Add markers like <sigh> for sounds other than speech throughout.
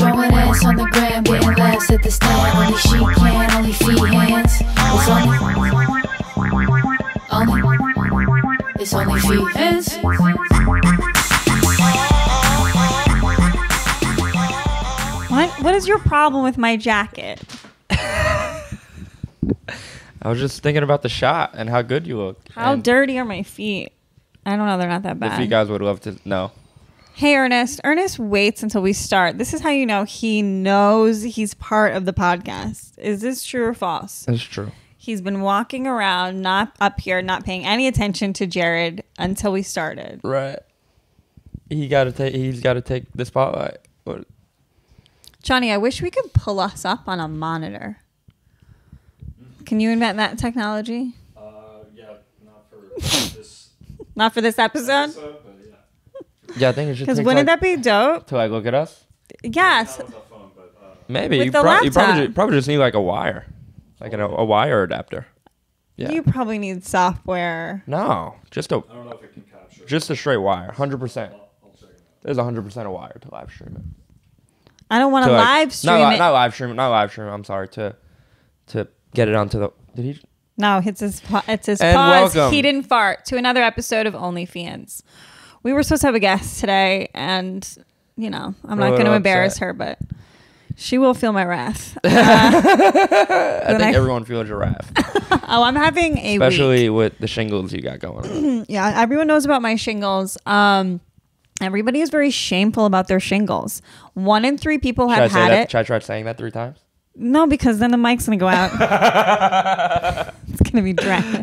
Throwing ass on the gram, getting laughs at the stand. Only she can, only feet hands. It's only, only, it's only Feehans. What? What is your problem with my jacket? <laughs> I was just thinking about the shot and how good you look. How dirty are my feet? I don't know. They're not that bad. If you guys would love to know. Hey, Ernest. Ernest waits until we start. This is how you know he knows he's part of the podcast. Is this true or false? That's true. He's been walking around, not up here, not paying any attention to Jared until we started. Right. He got to take. He's got to take the spotlight. What- Johnny, I wish we could pull us up on a monitor. Can you invent that technology? Uh, yeah, not for this Not for this episode? episode, yeah. Yeah, I think it should. Because wouldn't like, that be dope? to like look at us? Yes. Not with a phone, but uh, Maybe With you, the prob- you probably just, probably just need like a wire, like an, a wire adapter. Yeah. You probably need software. no, just a I don't know if it can capture. just a straight wire, hundred percent. I'll, I'll check it out. There's hundred percent a wire to live stream it. I don't want to To, like- live stream not, li- it. Not live stream. Not live stream. I'm sorry to to get it onto the. Did he? No, it's his it's his And pause. welcome. He didn't fart to another episode of Only OnlyFeehans. We were supposed to have a guest today, and you know I'm We're a not going to embarrass upset. her, but she will feel my wrath. <laughs> Uh, I think I- everyone feels your wrath, <laughs> oh, I'm having a week. especially with the shingles you got going on. <clears throat> Yeah, everyone knows about my shingles. Um, everybody is very shameful about their shingles. One in three people Should I have say had that? it. Should I try saying that three times? No, because then the mic's gonna go out. <laughs> <laughs> it's gonna be dren-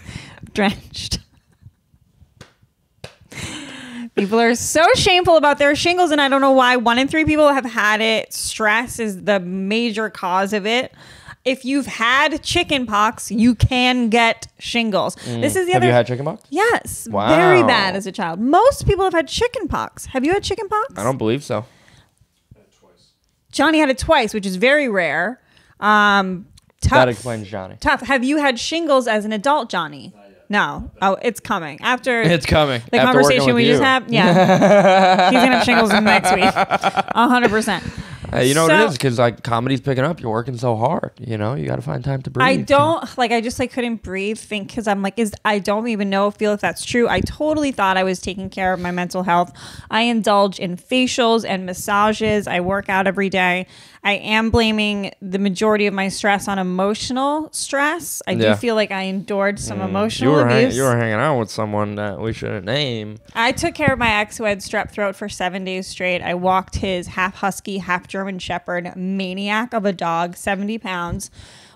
<laughs> drenched. People are so shameful about their shingles, and I don't know why. One in three people have had it. Stress is the major cause of it. If you've had chicken pox, you can get shingles. This is the Mm. Have other. you had chickenpox? yes, Wow. very bad as a child. Most people have had chicken pox. Have you had chicken pox? I don't believe so. Had it twice. Johnny had it twice, which is very rare. Um, tough. That explains Johnny. Tough. Have you had shingles as an adult, Johnny? No. Oh, it's coming after <laughs> It's coming. the After conversation we you. just had. Yeah, <laughs> he's gonna have shingles next week. <laughs> A hundred percent. Hey, you know what it is? Because like comedy's picking up. You're working so hard. You know, you got to find time to breathe. I don't like. I just like couldn't breathe. Think because I'm like, is I don't even know feel if that's true. I totally thought I was taking care of my mental health. I indulge in facials and massages. I work out every day. I am blaming the majority of my stress on emotional stress. I Yeah. do feel like I endured some mm. You emotional were hang- abuse. you were hanging out with someone that we shouldn't name. I took care of my ex who had strep throat for seven days straight. I walked his half husky, half German shepherd maniac of a dog, 70 pounds,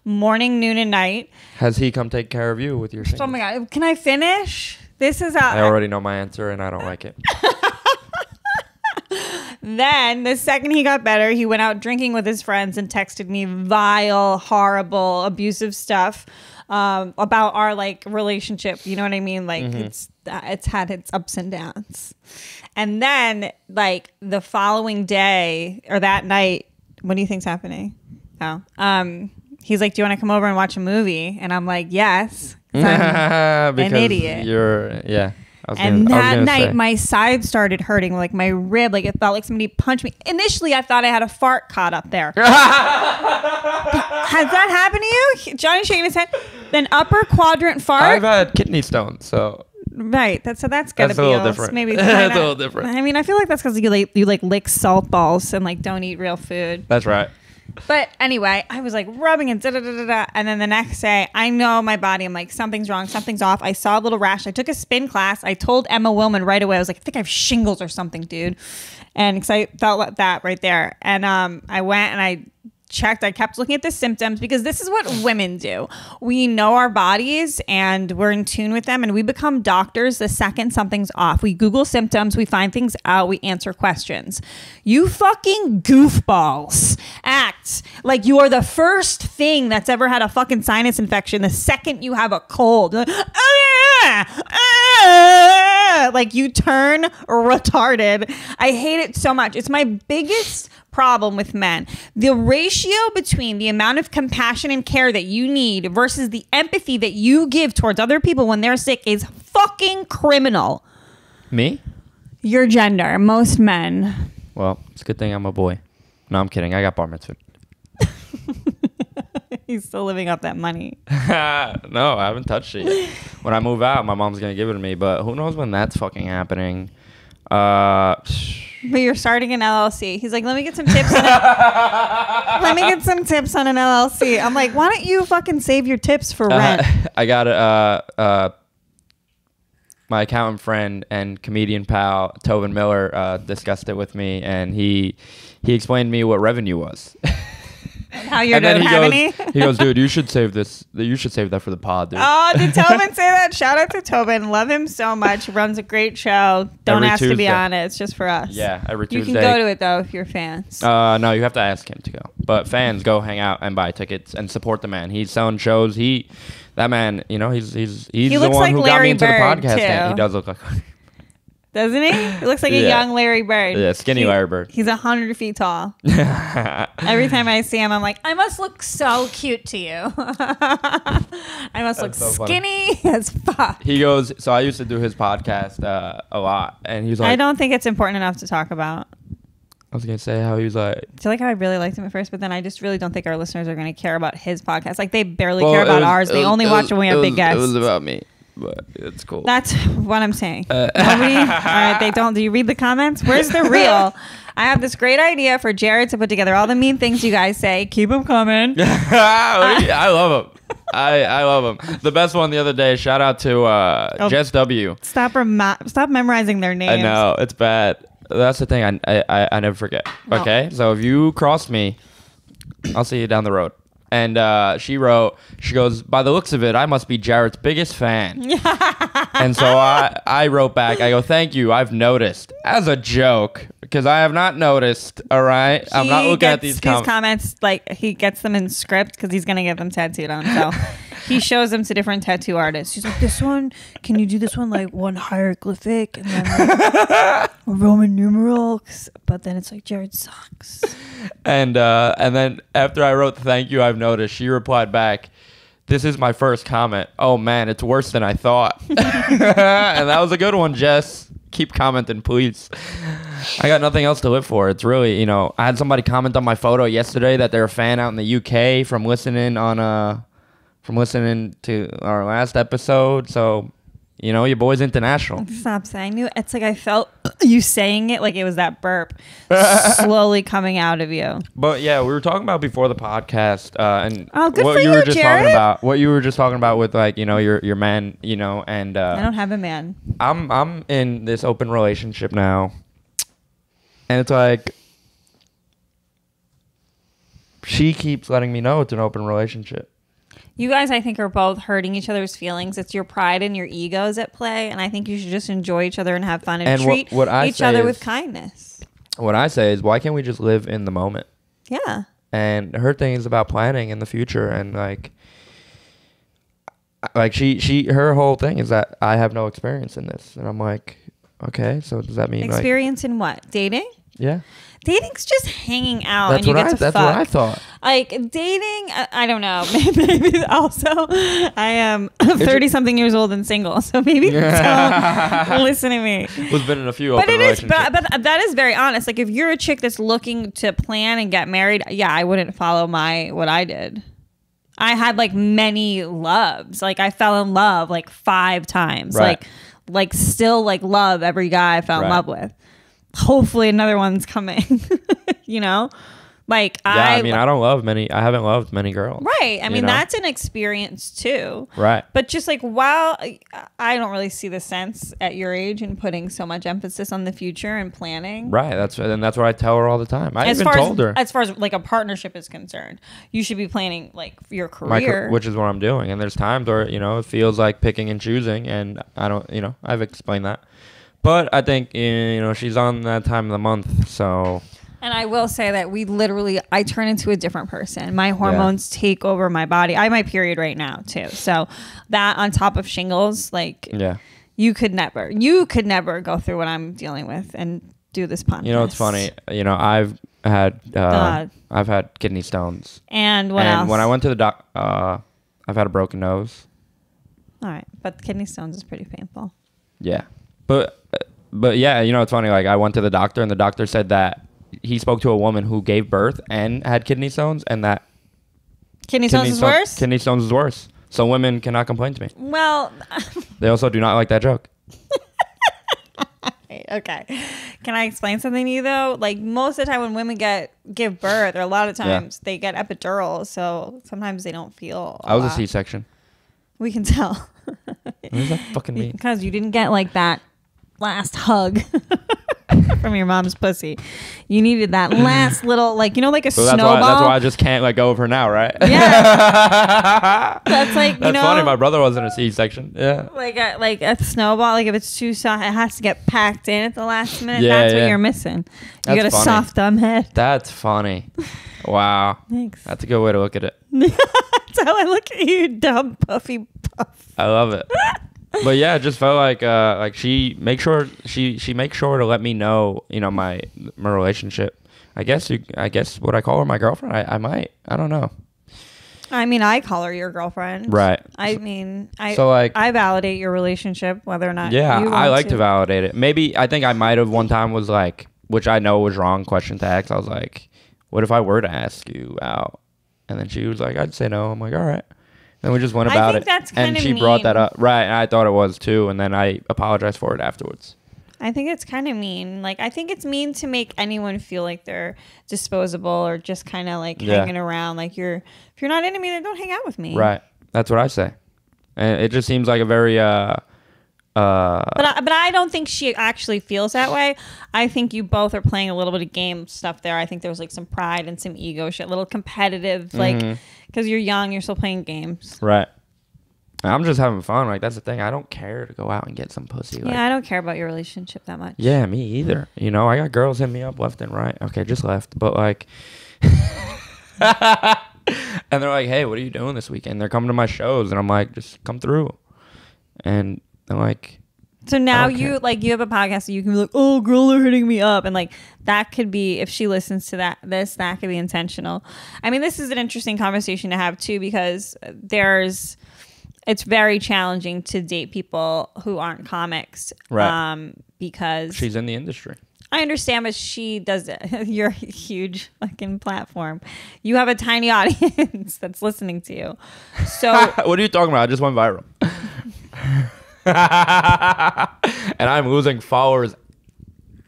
morning, noon, and night. Has he come take care of you with your? Oh my? God. Can I finish? This is I how. already know my answer and I don't like it. <laughs> Then, the second he got better, he went out drinking with his friends and texted me vile, horrible, abusive stuff um, about our like relationship. You know what I mean? Like it's uh, it's had its ups and downs. And then, like the following day or that night, what do you think's happening? Oh, um, he's like, "Do you want to come over and watch a movie?" And I'm like, "Yes." I'm- <laughs> because idiot. You're yeah. And gonna, that night, say. my side started hurting, like my rib, like it felt like somebody punched me. Initially, I thought I had a fart caught up there. <laughs> Has that happened to you? Johnny shaking his head. An upper quadrant fart. I've had kidney stones, so right. That's so that's gotta That's a be little different. Maybe <laughs> That's a little different. I mean, I feel like that's because you like you like lick salt balls and like don't eat real food. that's right. But anyway, I was like rubbing and da da da da da. And then the next day, I know my body. I'm like, something's wrong. Something's off. I saw a little rash. I took a spin class. I told Emma Willmann right away. I was like, I think I have shingles or something, dude. And because I felt like that right there. And um, I went and I checked. I kept looking at the symptoms because this is what women do. We know our bodies and we're in tune with them, and we become doctors the second something's off. We Google symptoms, we find things out, we answer questions. You fucking goofballs act like you are the first thing that's ever had a fucking sinus infection the second you have a cold. Like, "Oh, ah," <laughs> like you turn retarded. I hate it so much. It's my biggest problem with men. The ratio between the amount of compassion and care that you need versus the empathy that you give towards other people when they're sick is fucking criminal. Me? Your gender. Most men. Well, it's a good thing I'm a boy. No, I'm kidding. I got bar mitzvah. He's still living off that money. <laughs> no, I haven't touched it yet. When I move out, my mom's gonna give it to me, but who knows when that's fucking happening. Uh, But you're starting an LLC. He's like, let me get some tips. On a- <laughs> let me get some tips on an LLC. I'm like, why don't you fucking save your tips for rent? Uh, <laughs> I got a uh, uh, my accountant friend and comedian pal Tobin Miller uh, discussed it with me, and he he explained to me what revenue was. <laughs> How you and don't he have goes, any? he goes, dude, you should save this. <laughs> You should save that for the pod, dude. Oh, did <laughs> Tobin say that? Shout out to Tobin. Love him so much. Runs a great show. Don't Every ask to be on it. It's just for us. yeah, every You Tuesday. You can go to it though if you're fans. Uh, no, you have to ask him to go. But fans, go hang out and buy tickets and support the man. He's selling shows. He, that man, you know, he's he's he's He the one like who got me into Bird, the podcast. too. He does look like, Doesn't he? He looks like a Yeah. young Larry Bird. Yeah, skinny He- Larry Bird. He's a hundred feet tall. <laughs> Every time I see him, I'm like, I must look so cute to you. <laughs> I must look That's so funny. skinny <laughs> as fuck. he goes. So I used to do his podcast uh, a lot, and he's like, I don't think it's important enough to talk about. I was gonna say how he was like. I feel like how I really liked him at first, but then I just really don't think our listeners are going to care about his podcast. Like they barely Well, care about was- ours. They was- only watch was- when we have was- big guests. It was about me, but it's cool. That's what I'm saying. Uh, Nobody. all right, they don't. Do you read the comments? Where's the <laughs> real? I have this great idea for Jared to put together all the mean things you guys say. Keep them coming. <laughs> I love them. I, I love him. The best one the other day. Shout out to uh, Oh. Jess W. Stop remo- Stop memorizing their names. I know it's bad. That's the thing. I I, I, I never forget. No. Okay, so if you cross me, I'll see you down the road. And uh, she wrote, she goes, by the looks of it, I must be Jared's biggest fan. <laughs> and so I, I wrote back, I go, thank you. I've noticed as a joke because I have not noticed. All right, I'm not looking at these comments. comments like he gets them in script because he's gonna get them tattooed on himself. <laughs> he shows them to different tattoo artists. He's like, "This one, can you do this one like one hieroglyphic and then like, <laughs> Roman numeral?" 'Cause- But then it's like Jared sucks. And uh, and then after I wrote thank you, I've noticed. She replied back, "This is my first comment. Oh man, it's worse than I thought." <laughs> and that was a good one, Jess. Keep commenting, please. I got nothing else to live for. It's really, you know, I had somebody comment on my photo yesterday that they're a fan out in the UK from listening on uh from listening to our last episode. So, you know, your boy's international. Stop saying you. It's like I felt you saying it like it was that burp <laughs> slowly coming out of you. But yeah, we were talking about before the podcast, uh, and Oh, good what for you you, were just Jared. talking about. What you were just talking about with like you know your your man, you know, and I uh, don't have a man. I'm I'm in this open relationship now, and it's like she keeps letting me know it's an open relationship. You guys, I think, are both hurting each other's feelings. It's your pride and your egos at play, and I think you should just enjoy each other and have fun and, And treat what I each other is- with kindness. What I say is, why can't we just live in the moment? Yeah. and her thing is about planning in the future and like like she she her whole thing is that I have no experience in this and I'm like okay so does that mean like Experience in what? Dating? Yeah Dating's just hanging out that's and you what get I to that's fuck. what I thought Like dating, I, I don't know. <laughs> Maybe also, I am <laughs> thirty something years old and single, so maybe don't <laughs> listen to me. was been in a few But it is, but, but that is very honest. Like if you're a chick that's looking to plan and get married, yeah, I wouldn't follow my what I did. I had like many loves. Like I fell in love like five times. Right. Like like still like love every guy I fell in love with. Hopefully another one's coming. <laughs> you know? Like yeah I, I, mean I don't love many I haven't loved many girls Right. I mean know? that's an experience too. right But just like while I don't really see the sense at your age in putting so much emphasis on the future and planning. right that's and that's what I tell her all the time I As even far told as her as far as like a partnership is concerned, you should be planning like your my career. which is what I'm doing and there's times where you know it feels like picking and choosing and I don't you know I've explained that but I think eh, you know she's on that time of the month so and I will say that we literally I turn into a different person. My hormones take over my body. I have my period right now too. So that on top of shingles, like yeah you could never you could never go through what I'm dealing with and do this podcast. You know, it's funny. You know, I've had uh, Uh, I've had kidney stones, And what and else? when I went to the doc, uh, I've had a broken nose. All right, but kidney stones is pretty painful. Yeah, but but yeah, you know, it's funny. Like I went to the doctor, and the doctor said that he spoke to a woman who gave birth and had kidney stones, and that Kidney stones is stone- worse. Kidney stones is worse. So women cannot complain to me. well, They also do not like that joke. <laughs> okay. Can I explain something to you though? Like most of the time when women get give birth, or a lot of times they get epidural, so sometimes they don't feel. I was a lot. C-section. We can tell. What does that fucking <laughs> mean? Because you didn't get like that last hug <laughs> from your mom's pussy. You needed that last <clears throat> little, like, you know, like a So that's snowball. why that's why I just can't let go of her now, right? yeah. <laughs> That's like, you That's know. funny. My brother was in a C-section. Yeah. like a, like a snowball, like if it's too soft, it has to get packed in at the last minute. Yeah, That's yeah. what you're missing. You That's got a funny. soft dumb head. That's funny. Wow. Thanks. That's a good way to look at it. <laughs> That's how I look at you, dumb puffy puff. I love it. But yeah, it just felt like uh like she make sure she she makes sure to let me know, you know, my my relationship. I guess you I guess would I call her my girlfriend? I, I might. I don't know. I mean, I call her your girlfriend. Right. I mean, I So, like- I validate your relationship, whether or not. Yeah, I like to. to validate it. Maybe I think I might have one time was like, which I know was wrong question to ask. I was like, what if I were to ask you out? And then she was like, I'd say no. I'm like, all right. Then we just went I about it. that's and she brought that up. Right. And I thought it was too. And then I apologized for it afterwards. I think it's kind of mean. Like, I think it's mean to make anyone feel like they're disposable or just kind of like Yeah. hanging around. Like, you're if you're not into me, then don't hang out with me. Right. That's what I say. And it just seems like a very uh uh But I, but I don't think she actually feels that way. I think you both are playing a little bit of game stuff there. I think there was like some pride and some ego shit, a little competitive, like Mm-hmm. because you're young, you're still playing games. right. I'm just having fun. Like that's the thing. I don't care to go out and get some pussy. Like, yeah, I don't care about your relationship that much. Yeah, me either. You know, I got girls hit me up left and right. Okay, just left, but like, <laughs> and they're like, "Hey, what are you doing this weekend?" They're coming to my shows, and I'm like, "Just come through." And they're like, So now you like you have a podcast, so you can be like, "Oh, girl, they're hitting me up," and like that could be if she listens to that this that could be intentional. I mean, this is an interesting conversation to have too because there's it's very challenging to date people who aren't comics, Right. Um, because "She's in the industry." I understand, but she does it. <laughs> You're a huge fucking platform. You have a tiny <laughs> audience that's listening to you. So <laughs> what are you talking about? I just went viral, <laughs> and I'm losing followers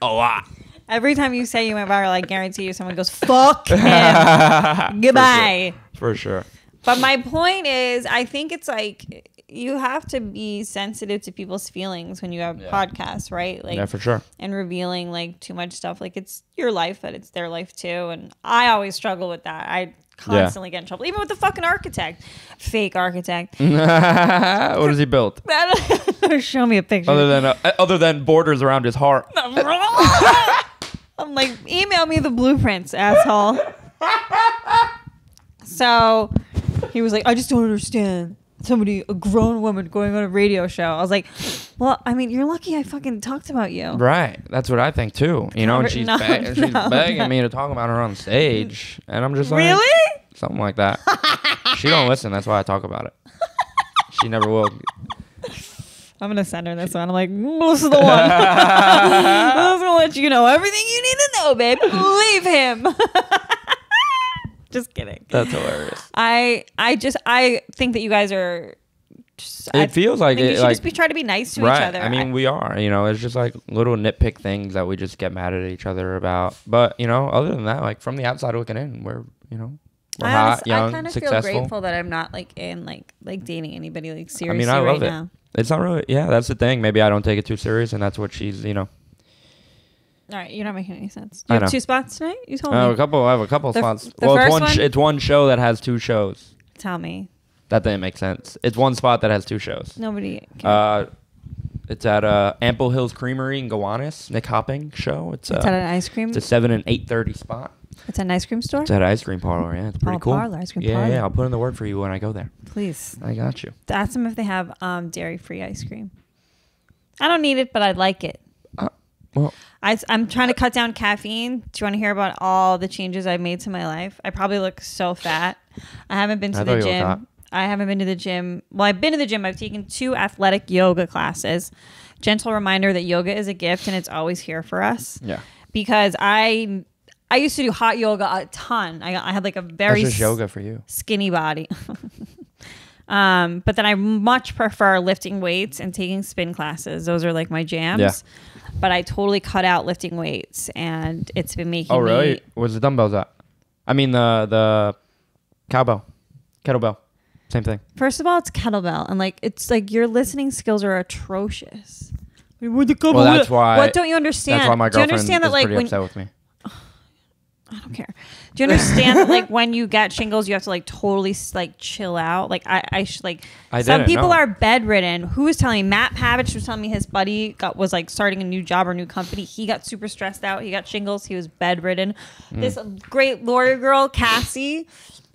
a lot. every time you say you went viral, I guarantee you someone goes, "Fuck <laughs> him." Goodbye. For sure. But my point is, I think it's like you have to be sensitive to people's feelings when you have Yeah. podcasts, right? Like, Yeah, for sure. and revealing like too much stuff. Like it's your life, but it's their life too. And I always struggle with that. I constantly get in trouble, even with the fucking architect, fake architect. <laughs> what has he built? <laughs> <laughs> Show me a picture. Other than uh, other than borders around his heart. I'm like, email me the blueprints, asshole. so he was like, I just don't understand. Somebody, a grown woman going on a radio show. I was like, well, I mean, you're lucky I fucking talked about you. Right. That's what I think too. You know, and she's, <laughs> no, she's no, begging no. me to talk about her on stage, and I'm just like, Really? something like that. <laughs> she don't listen. That's why I talk about it. She never will. I'm gonna send her this one. I'm like, "Mm, this is the one. <laughs> I'm gonna let you know everything you need to know, babe. Leave him. Just kidding. That's hilarious. I I just I think that you guys are. Just, I It feels like think you it. should Like just be try to be nice to right. each other. I mean, we are. You know, it's just like little nitpick things that we just get mad at each other about. But you know, other than that, like from the outside looking in, we're you know we're I, hot, honest- I kind of feel grateful that I'm not like in like like dating anybody like I seriously mean, I love right it. now. It's not really. Yeah, that's the thing. Maybe I don't take it too serious, and that's what she's. You know, All right, you're not making any sense. I You have know. two spots tonight. You told I have me. a couple. I have a couple The f- spots. the well, it's first one. sh- one? it's one show that has two shows. Tell me. That didn't make sense. It's one spot that has two shows. Nobody. Can. Uh, it's at uh, Ample Hills Creamery in Gowanus. Nick Hopping show. It's, uh, it's at an ice cream. it's a seven and eight thirty spot. It's an ice cream store. It's at an ice cream parlor. Yeah, it's pretty Oh, cool. parlor, ice cream yeah, parlor. yeah. I'll put in the word for you when I go there. Please I got you. ask them if they have um, dairy-free ice cream. I don't need it, but I'd like it. Well, I, am trying to cut down caffeine. Do you want to hear about all the changes I've made to my life? I probably look so fat. I haven't been to thought the you looked hot. gym. I haven't been to the gym. Well, I've been to the gym. I've taken two athletic yoga classes. Gentle reminder that yoga is a gift and it's always here for us. Yeah. Because I I used to do hot yoga a ton. I, I had like a very yoga for you. skinny body. <laughs> um, but then I much prefer lifting weights and taking spin classes. Those are like my jams. Yeah. But I totally cut out lifting weights and it's been making Oh, me really? Where's the dumbbells at? I mean the the cowbell, kettlebell, same thing. First of all, it's kettlebell, and like it's like your listening skills are atrocious. Well, that's why. What don't you understand? That's why my Do you girlfriend understand that is like pretty when upset with me. I don't care. Do you understand <laughs> like when you get shingles, you have to like totally like chill out? Like I, I should like I some people know. are bedridden. Who was telling me? Matt Pavich was telling me his buddy got was like starting a new job or new company. He got super stressed out. He got shingles. He was bedridden. Hmm. This great lawyer girl, Cassie.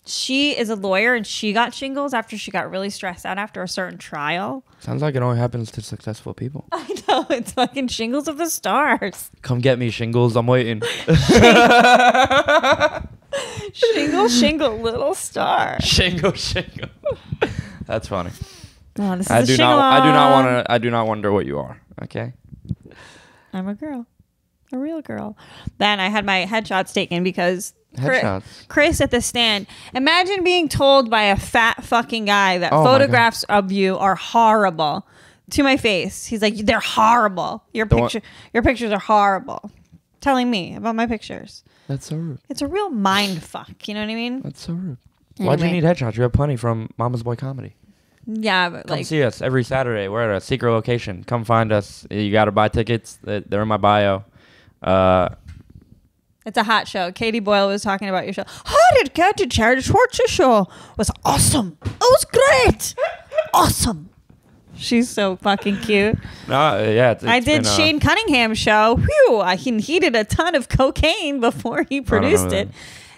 She is a lawyer and she got shingles after she got really stressed out after a certain trial. Sounds like it only happens to successful people. <laughs> I know it's fucking shingles of the stars. Come get me, shingles. I'm waiting. <laughs> Shingle, shingle, little star. shingle, shingle. That's funny. Oh, this is I a do not. I do not want to. I do not wonder what you are. Okay. I'm a girl, a real girl. Then I had my headshots taken because Headshots. Chris at the stand. Imagine being told by a fat fucking guy that Oh photographs of you are horrible to my face. He's like, they're horrible. Your The one- picture, your pictures are horrible. Telling me about my pictures. That's so rude. It's a real mind fuck. You know what I mean? That's so rude. Why'd you need headshots? You have plenty from Mama's Boy Comedy. Yeah, but Come like, see us every Saturday. We're at a secret location. Come find us. You got to buy tickets. They- They're in my bio. Uh, It's a hot show. Katie Boyle was talking about your show. How did get to Jared Schwartz's show? It was awesome. It was great. awesome. She's so fucking cute. <laughs> no, uh, yeah. It's, I did been, uh, Shane Cunningham's show. Whew, I, he, he did a ton of cocaine <laughs> before he produced it.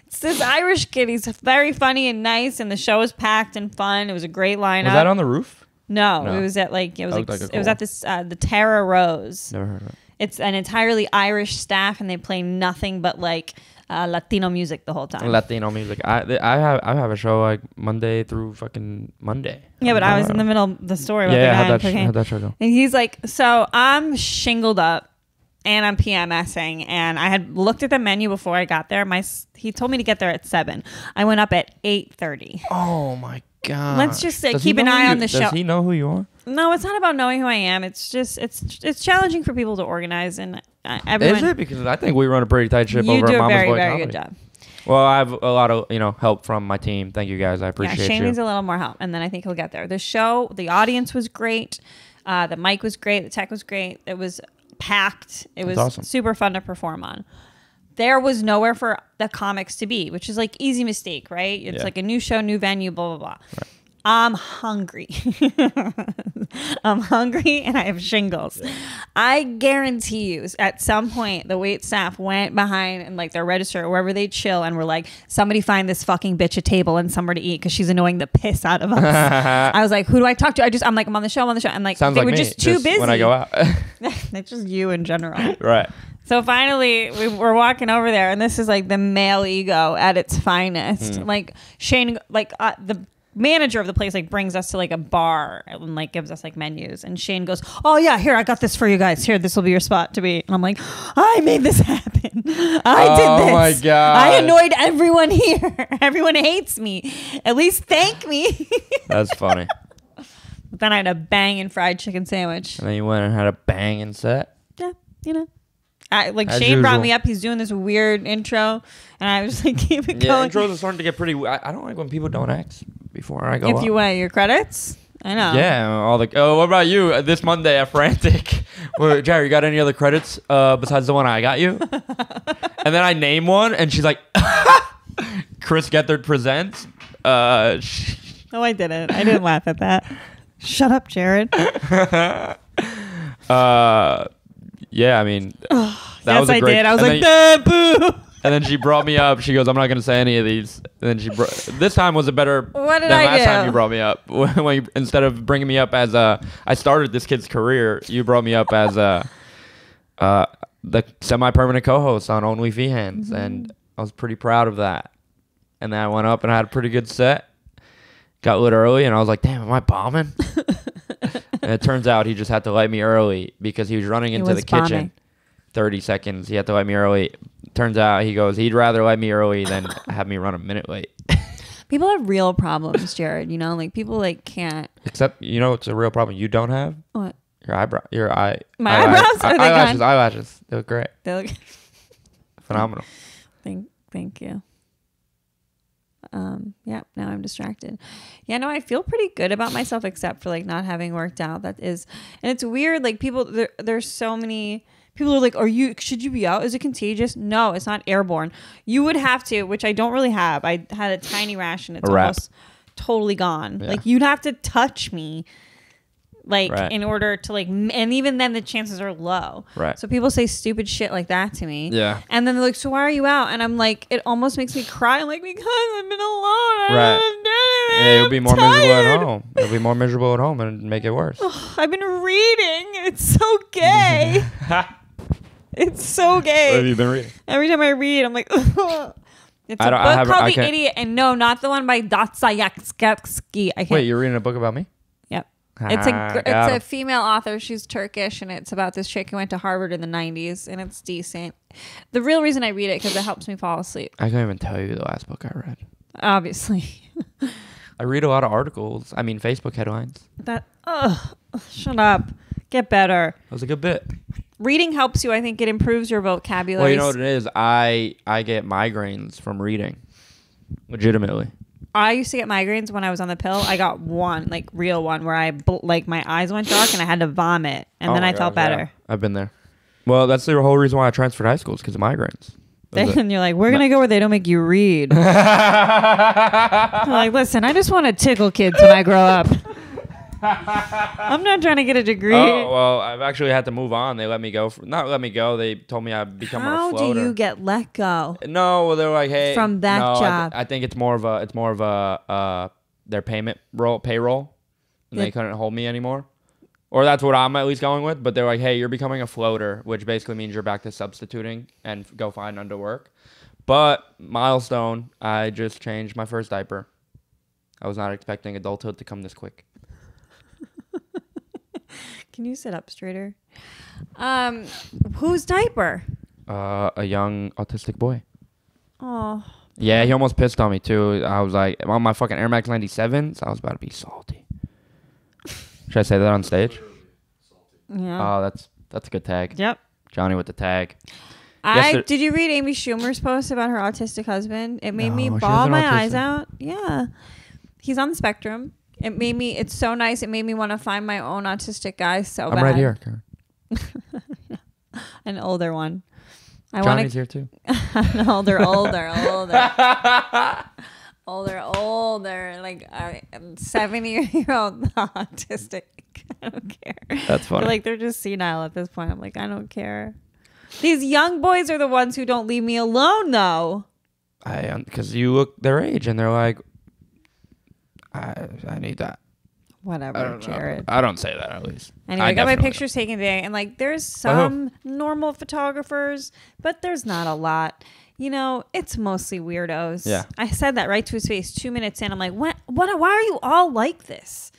It's this Irish kid. He's very funny and nice, and the show was packed and fun. It was a great lineup. Was that on the roof? no, No. it was at like it was like, like it was at this uh, the Terra Rose. Never heard of it. It's an entirely Irish staff, and they play nothing but like uh, Latino music the whole time. Latino music. I th- I have I have a show like Monday through fucking Monday. yeah, but I was in the middle of the story about Yeah, yeah. the guy How'd that, sh- how'd that show go? And he's like, so I'm shingled up and I'm PMSing. And I had looked at the menu before I got there. My He told me to get there at 7. I went up at 8.30. Oh my god. Let's just say, Does keep an eye you- on the Does show. Does he know who you are? No, it's not about knowing who I am. It's just, it's it's challenging for people to organize. And uh, everyone, Is it? Because I think we run a pretty tight ship you over do at a very, Boy very Comedy. good job. Well, I have a lot of you know help from my team. Thank you guys. I Yeah, appreciate Shane you. needs a little more help, and then I think he'll get there. The show, the audience was great. Uh, the mic was great. The tech was great. It was packed. It was awesome. super fun to perform on. There was nowhere for the comics to be, which is like easy mistake, right? It's Yeah. like a new show, new venue, blah blah blah. I'm hungry. <laughs> I'm hungry and I have shingles. I guarantee you, at some point, the wait staff went behind and like their register or wherever they chill and were like, somebody find this fucking bitch a table and somewhere to eat because she's annoying the piss out of us. <laughs> I was like, who do I talk to? I just, I'm like, I'm on the show, I'm on the show. I'm like, Sounds they like were me. just too busy. when I go out. <laughs> It's just you in general. right. So finally, we were walking over there, and this is like the male ego at its finest. Hmm. Like Shane, like uh, the manager of the place, like brings us to like a bar and like gives us like menus. And Shane goes, "Oh yeah, here I got this for you guys. Here, this will be your spot to be." And I'm like, "I made this <laughs> happen. I Oh did this. Oh my God. I annoyed everyone <laughs> here. everyone hates me. At least thank me." <laughs> That's funny. but then I had a banging fried chicken sandwich. and then you went and had a banging set. yeah, you know. I, like As Shane brought me up. He's doing this weird intro, and I was like, keep it Yeah, going. intros are starting to get pretty. I, I don't like when people don't ask before I go. if you up. want your credits, I know. Yeah, all the. Oh, what about you? Uh, This Monday at Frantic, <laughs> Where, Jerry, you got any other credits uh, besides the one I got you? <laughs> and then I name one, and she's like, <laughs> "Chris Gethard presents." Uh, sh- No, I didn't. I didn't laugh at that. Shut up, Jared. uh, yeah, I mean, that yes, was a I great. did. I was like, then, boo. And then she brought me up. She goes, "I'm not going to say any of these." And then she brought. This time was a better. What did than I last do? time you brought me up. <laughs> when you, instead of bringing me up as a, I started this kid's career. You brought me up as a, uh, the semi-permanent co-host on OnlyFeehans, Mm-hmm. and I was pretty proud of that. And then I went up and I had a pretty good set. got lit early, and I was like, "Damn, am I bombing?" <laughs> and it turns out he just had to light me early because he was running into was the kitchen. bombing. 30 seconds. He had to light me early. Turns out he goes, he'd rather let me early than <laughs> have me run a minute late. <laughs> People have real problems, Jared. You know, like people like can't. Except, you know, it's a real problem you don't have What? your eyebrow, your eye, My eyelash- eyebrows? Are they eyelashes, gone? eyelashes. They look great, They look. <laughs> phenomenal. Thank, thank you. Um, yeah, now I'm distracted. Yeah, no, I feel pretty good about myself except for like not having worked out. That is, and it's weird. Like people, there, there's so many people are like, "Are you? Should you be out? Is it contagious?" No, it's not airborne. You would have to, which I don't really have. I had a tiny rash and it's almost totally gone. Yeah. Like you'd have to touch me, like Right. in order to like, and even then the chances are low. Right. So people say stupid shit like that to me. Yeah. And then they're like, "So why are you out?" And I'm like, it almost makes me cry. I'm like, because I've been alone. Right. Yeah, it would be more miserable at home. It would be more miserable at home and make it worse. I've been reading. It's so gay. <laughs> it's so gay what have you been reading? Every time I read, I'm like, <laughs> it's a I I book haven't- called I The Idiot, and no, not the one by Dostoevsky. I can't. Wait, you're reading a book about me? It's a Ah, gr- it's a female author. She's Turkish, and it's about this chick who went to Harvard in the '90s, and it's decent. The real reason I read it because it helps me fall asleep. I can't even tell you the last book I read. Obviously, <laughs> I read a lot of articles. I mean, Facebook headlines. that. Ugh, shut up. Get better. That was a good bit. Reading helps you. I think it improves your vocabulary. Well, you know what it is? I I get migraines from reading. Legitimately. I used to get migraines when I was on the pill. I got one, like real one, where I bl- like my eyes went dark and I had to vomit, and Oh then my I felt gosh, yeah. better. I've been there. Well, that's the whole reason why I transferred high schools because of migraines. <laughs> It. Then you're like, we're gonna go where they don't make you read. <laughs> I'm like, listen, I just want to tickle kids when I grow up. <laughs> I'm not trying to get a degree. oh well, I've actually had to move on. They let me go. For, not let me go. They told me I'd become How a floater. How do you get let go? no, well, they're like, hey, From that no, I thi- job. I, think it's more of a, it's more of a, uh, their payment roll, payroll, and they couldn't hold me anymore. Or that's what I'm at least going with. But they're like, hey, you're becoming a floater, which basically means you're back to substituting and f- go find under work. But milestone, I just changed my first diaper. I was not expecting adulthood to come this quick. Can you sit up straighter? Um, whose diaper? Uh, a young autistic boy. Oh, Yeah, he almost pissed on me too. I was like, on my fucking Air Max 97s, I was about to be salty. <laughs> Should I say that on stage? yeah. Oh, that's that's a good tag. yep. Johnny with the tag. I Yesterday- did you read Amy Schumer's post about her autistic husband? It made me No, she bawl my eyes out. Yeah, he's on the spectrum. It made me. It's so nice. It made me want to find my own autistic guy so I'm bad. right here. Kerryn. <laughs> An older one. I Johnny's want here too. <laughs> an older, older, older, <laughs> older, older. Like a seventy-year-old autistic. I don't care. That's funny. Like they're just senile at this point. I'm like, I don't care. These young boys are the ones who don't leave me alone, though. I because you look their age and they're like, I I need that. I Whatever, don't know. Jared. I don't say that at least. Anyway, I got my definitely pictures taken today, and like, there's some normal photographers, but there's not a lot. You know, it's mostly weirdos. Yeah. I said that right to his face two minutes in. I'm like, what? What? Why are you all like this?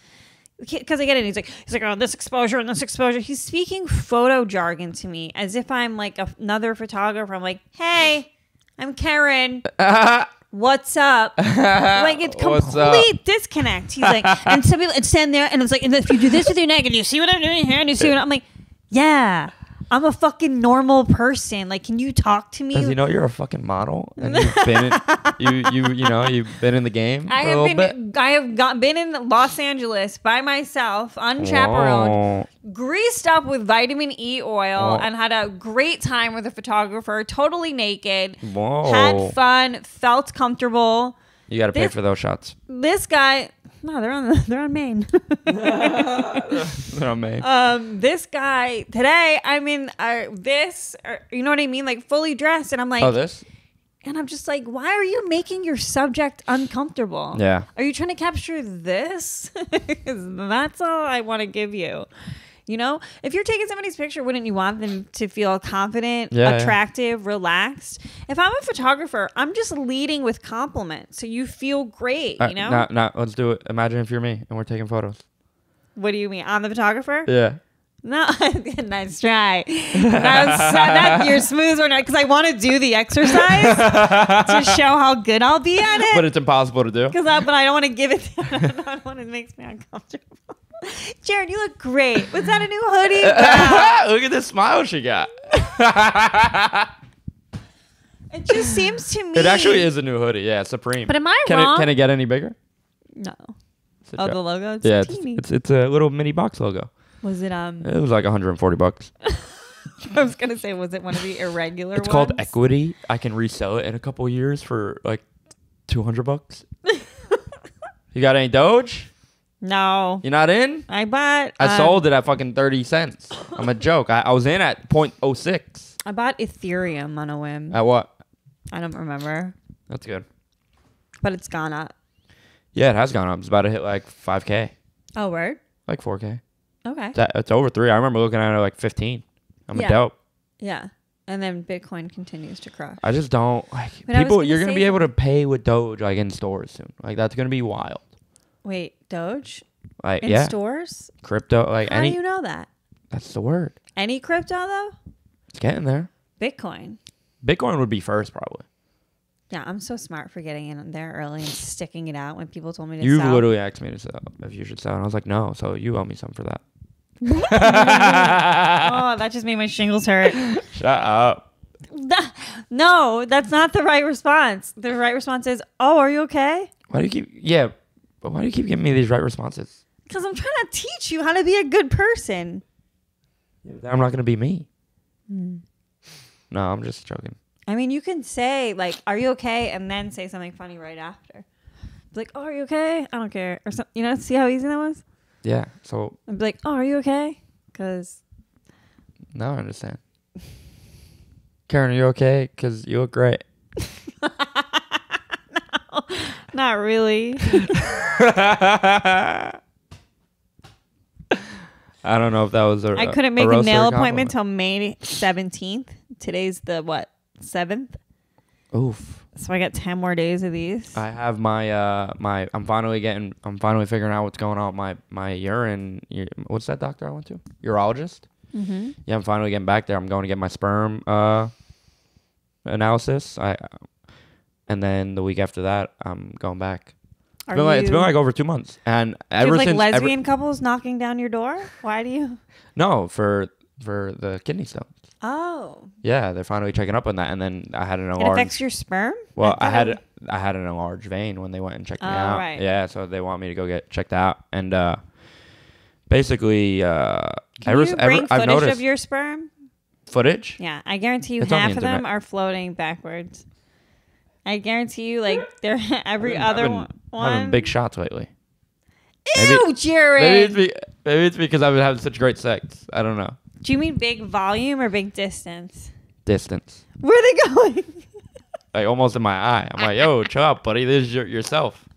Because I get it. He's like, he's like, oh, this exposure and this exposure. He's speaking photo jargon to me as if I'm like a- another photographer. I'm like, hey, I'm Kerryn. <laughs> What's up? <laughs> like it's complete disconnect. He's like, and some people and stand there and it's like, and if you do this with your neck and you see what I'm doing here and you see what I'm like, yeah, I'm a fucking normal person. Like, can you talk to me? Does he know you're a fucking model and you've <laughs> been in, you you you know you've been in the game I have been, bit? I have got, been in Los Angeles by myself, unchaperoned, Whoa. greased up with vitamin E oil, Whoa. and had a great time with a photographer, totally naked. Whoa. Had fun, felt comfortable. You got to pay for those shots. This guy, no, they're on <laughs> they're on Maine. <laughs> oh, man. um, this guy today, I mean, in uh, this, uh, you know what I mean, like fully dressed, and I'm like, oh, this? and I'm just like, why are you making your subject uncomfortable? Yeah. Are you trying to capture this? <laughs> that's all I want to give you. You know, if you're taking somebody's picture, wouldn't you want them to feel confident, Yeah, yeah. attractive, relaxed? If I'm a photographer, I'm just leading with compliments, so you feel great. Uh, You know, Now, now, let's do it. Imagine if you're me and we're taking photos. what do you mean? I'm the photographer? Yeah. No, <laughs> nice try. That's that, you're smooth or not because I want to do the exercise to <laughs> show how good I'll be at it. But it's impossible to do. Because I, but I don't want to give it. <laughs> I don't want it makes me uncomfortable. Jared, you look great. Was that a new hoodie? Wow. Look at the smile she got. It just seems to me. It actually is a new hoodie. Yeah, Supreme. But am I can wrong? It, can it get any bigger? No. Oh, joke. the logo. It's yeah, it's, teeny. it's it's a little mini box logo. Was it um? It was like 140 bucks. <laughs> I was gonna say, was it one of the irregular It's called? Equity. I can resell it in a couple years for like 200 bucks. <laughs> you got any Doge? No, You're not in? I bought. I um, sold it at fucking 30 cents. I'm a joke. I, I was in at 0.06. I bought Ethereum on a whim. At what? I don't remember, That's good. but it's gone up. Yeah, it has gone up. It's about to hit like 5K, Oh, word. like 4K. Okay. It's, it's over three. I remember looking at it like 15. I'm Yeah. a dope. Yeah. And then Bitcoin continues to crush. I just don't like But people. gonna You're gonna be able to pay with Doge like in stores soon. Like that's gonna be wild. Wait, Doge Like in yeah, stores? crypto. Like How any. do you know that? That's the word. Any crypto though? It's getting there. Bitcoin. Bitcoin would be first probably. Yeah, I'm so smart for getting in there early and sticking it out when people told me to You sell. literally asked me to sell if you should sell, and I was like, no. So you owe me some for that. <laughs> oh, that just made my shingles hurt. Shut up. <laughs> no, that's not the right response. The right response is, "Oh, are you okay?" Why do you keep? Yeah, but why do you keep giving me these right responses? Because I'm trying to teach you how to be a good person. I'm not gonna be me. Hmm. No, I'm just joking. I mean, you can say like, "Are you okay?" and then say something funny right after. Like, "Oh, are you okay?" I don't care, or something. You know, see how easy that was. Yeah. So I'd be like, "Oh, are you okay?" Because now I understand. Kerryn, are you okay? Cause you look great. <laughs> not really. <laughs> I don't know if that was a. I couldn't make a, or nail appointment till May 17th. Today's the what? 7th. Oof. So I got 10 more days of these. I have my uh my I'm finally getting I'm finally figuring out what's going on with my my urine. u- What's that doctor I went to? Urologist. mm-hmm. Yeah, I'm finally getting back there. I'm going to get my sperm uh analysis. I and then the week after that, I'm going back. It's Are been, like, it's been you- like over two months, and do you ever have like since ever- lesbian couples knocking down your door? Why do you? no for for the kidney stones. Oh, Yeah, they're finally checking up on that, and then I had an it enlarged. affects your sperm. Well, I had it- I had an enlarged vein when they went and checked me Oh, out. right. Yeah, so they want me to go get checked out, and uh, basically, uh, Can ever, you bring I've footage noticed of your sperm? footage. Yeah, I guarantee you It's on the half of them are floating backwards. I guarantee you, like they're <laughs> every I've other been one. one. having big shots lately. Ew, maybe- Jared. Maybe it's, be, maybe it's because I've been having such great sex. I don't know. Do you mean big volume or big distance? Distance, Where are they going? <laughs> like almost in my eye. I'm like, yo, <laughs> chill out, buddy. This is your, yourself.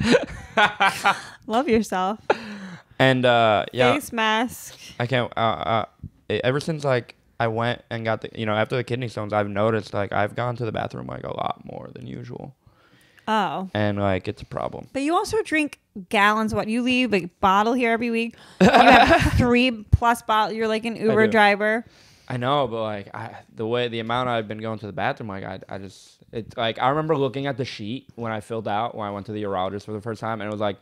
<laughs> Love yourself. And uh, yeah, Face mask. I can't. Uh, uh, ever since like I went and got the, you know, after the kidney stones, I've noticed like I've gone to the bathroom like a lot more than usual, Oh. and like it's a problem. But you also drink gallons. What you leave a bottle here every week. You have <laughs> three plus bottles. You're like an Uber do. driver. I know, but like I, the way the amount I've been going to the bathroom, like I, I just it's like I remember looking at the sheet when I filled out when I went to the urologist for the first time, and it was like,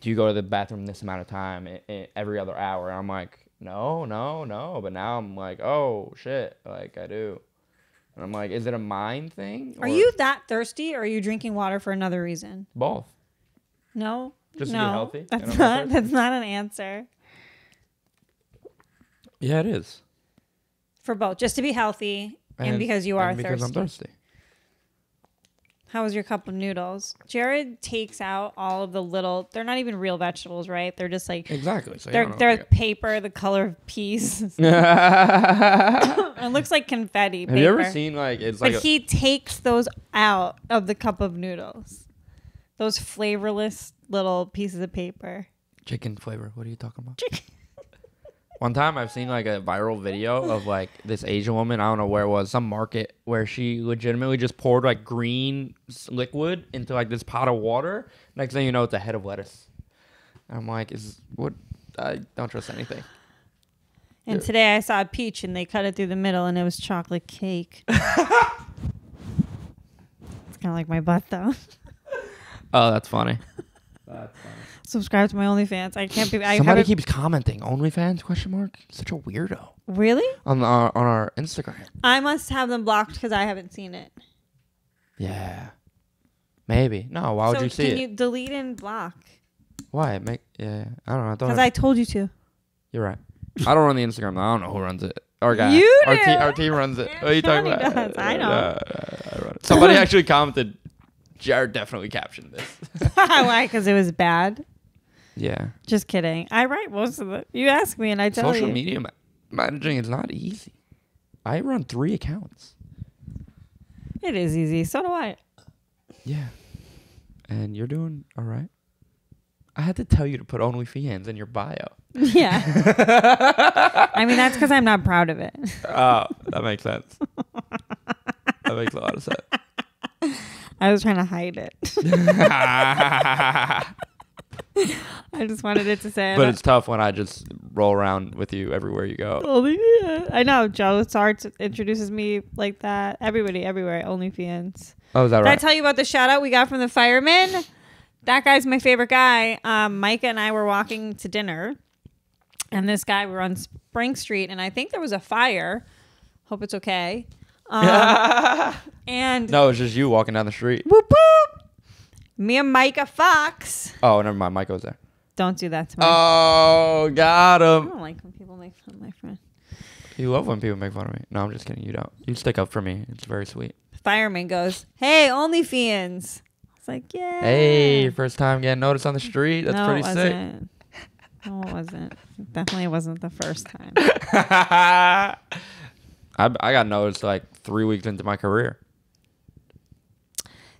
do you go to the bathroom this amount of time i i every other hour? And I'm like, no, no, no. But now I'm like, oh shit, like I do. And I'm like, is it a mind thing? Are you that thirsty, or are you drinking water for another reason? both? No. Just to be healthy That's not. not That's not an answer Yeah, it is. for both. Just to be healthy and, because you are and because thirsty. I'm thirsty. How was your cup of noodles? Jared takes out all of the little. They're not even real vegetables, right? They're just like Exactly. So they're they're paper, the color of peas. <laughs> <coughs> It looks like confetti. Paper. you ever seen like it's But like a, he takes those out of the cup of noodles. Those flavorless little pieces of paper. chicken flavor? What are you talking about? One time I've seen like a viral video of like this Asian woman, I don't know where it was, some market where she legitimately just poured like green s- liquid into like this pot of water. Next thing you know, it's a head of lettuce. And I'm like, is what? I don't trust anything. And Yeah. today I saw a peach and they cut it through the middle and it was chocolate cake. <laughs> it's kind of like my butt though. Oh, that's funny. That's funny. Subscribe to my OnlyFans. I can't be. I Somebody haven't- keeps commenting OnlyFans question mark. Such a weirdo really. on the, on our Instagram. I must have them blocked because I haven't seen it. Yeah, maybe. No, why would so you see can it? you delete and block? Why make? Yeah, I don't know. I thought Because I told you to. You're right. I don't run the Instagram. I don't know who runs it. Our guy. You our, do. te- our team runs it. What are you talking Johnny about? does. I know. Uh, I run it. Somebody <laughs> actually commented. Jared definitely captioned this. <laughs> <laughs> Why? Because it was bad. yeah. Just kidding. I write most of it. You ask me and I tell Social you. Social media ma- managing is not easy. I run three accounts. It is easy. So do I. Yeah. And you're doing all right. I had to tell you to put OnlyFans in your bio. <laughs> Yeah. I mean, that's because I'm not proud of it. Oh, that makes sense. that makes a lot of sense. I was trying to hide it. <laughs> I just wanted it to say. but it's tough when I just roll around with you everywhere you go. Only, I know. Joe Sarts introduces me like that. Everybody, everywhere. OnlyFans. Oh, is that Did I tell you about the shout out we got from the fireman? That guy's my favorite guy. Um, Micah and I were walking to dinner, and this guy, we were on Spring Street, and I think there was a fire. Hope it's okay. Um, <laughs> and no, it's just you walking down the street. whoop whoop, me and Micah Fox. Oh, never mind. Mike was there. Don't do that to me. Oh, got I him. don't like when people make fun of my friend. You love when people make fun of me. No, I'm just kidding. You don't. You stick up for me. It's very sweet. Fireman goes, "Hey, OnlyFans." I was like, "Yeah." Hey, first time getting noticed on the street. That's no, pretty it sick. wasn't. <laughs> No, it wasn't. Definitely wasn't the first time. <laughs> I, I got noticed like three weeks into my career.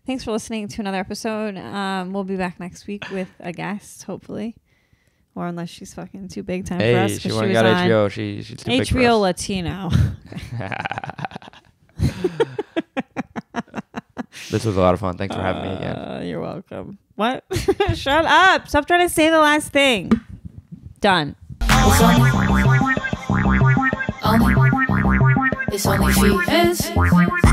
Thanks for listening to another episode. Um, we'll be back next week with a guest, hopefully, or unless she's fucking too big time for Hey, us. 'cause she she went got on HBO. She, she's too big for HBO us. Latino. <laughs> This was a lot of fun. Thanks for having me again. Uh, you're welcome. What? <laughs> Shut up! Stop trying to say the last thing. Done. Only, only she is.